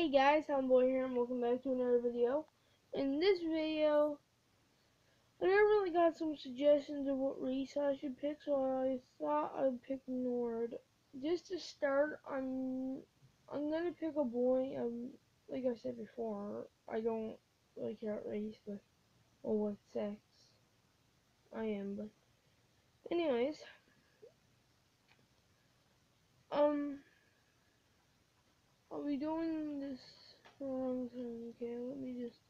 Hey guys, Homeboy here and welcome back to another video. In this video, I never really got some suggestions of what race I should pick, so I thought I'd pick Nord. Just to start, I'm I'm gonna pick a boy. Um, like I said before, I don't really care what race, but or what sex I am. But anyways, um, I'll be doing this for a long time. Okay, let me just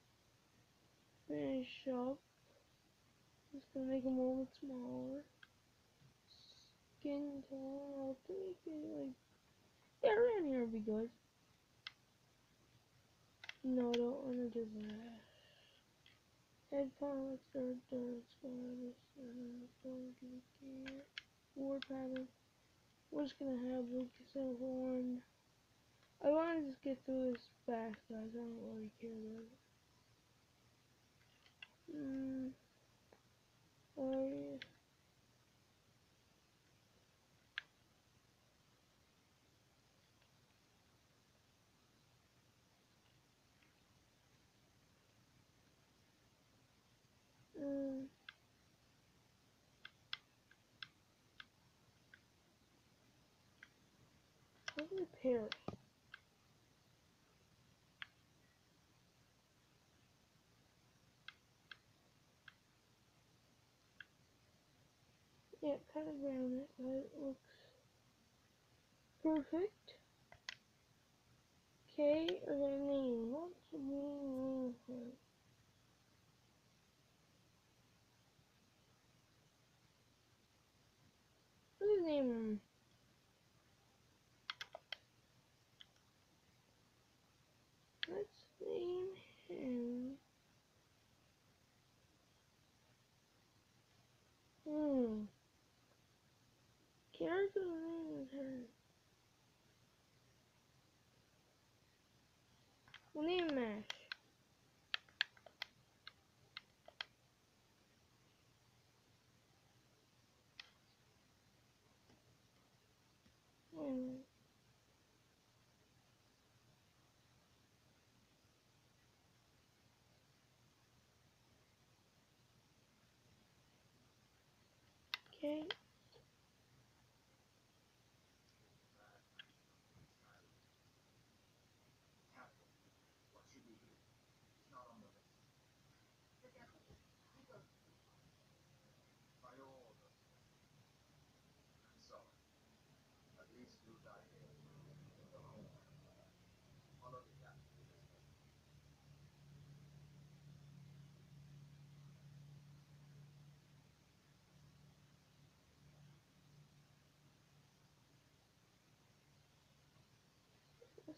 finish up. Just gonna make them a little bit smaller. Skin tone, I'll make it like, yeah, around here would be good. No, I don't wanna do that. Head pilots, dirt, dirt, spiders, gear, war pattern. We're just gonna have Lucas and Horn. I wanna just get through this fast, guys. I don't really care about it. Hmm. I um, Look at the pear. Yeah, kind of around it, but it looks perfect. Okay, I got a name. What should we name name him. Let's name him. Hmm. Character name is her. We'll name Mash. Okay.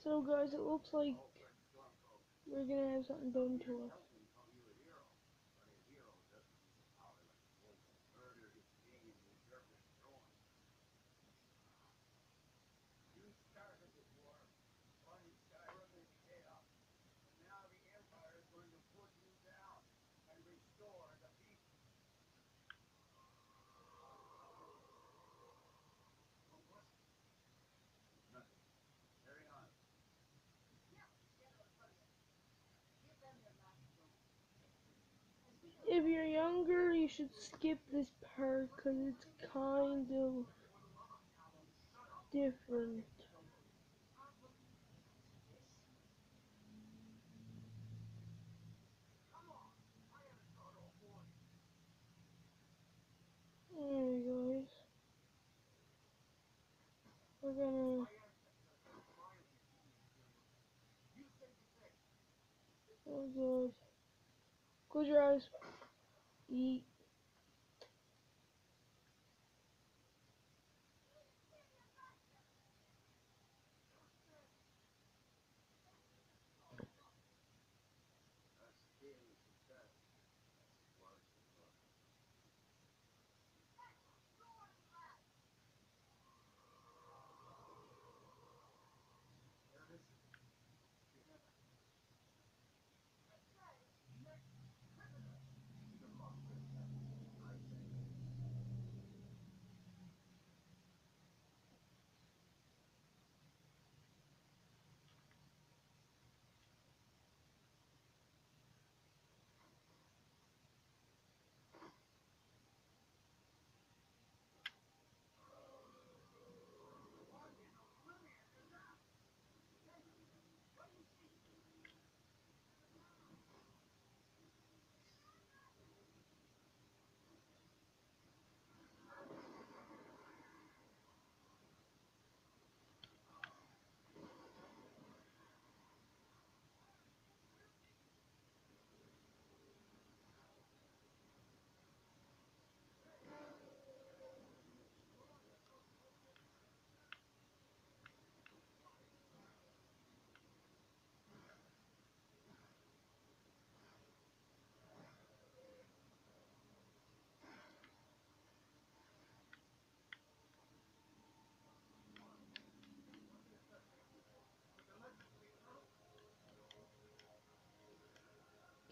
So guys, it looks like we're gonna have something done to us. If you're younger, you should skip this part because it's kind of different. Alright guys. We're gonna Oh god. Close your eyes. Eat.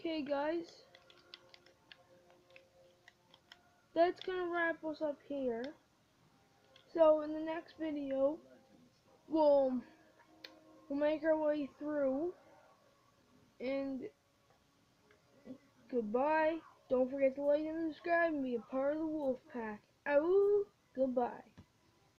Okay, guys. That's gonna wrap us up here. So in the next video, we'll we'll make our way through. And goodbye. Don't forget to like and subscribe and be a part of the wolf pack. Oh, goodbye.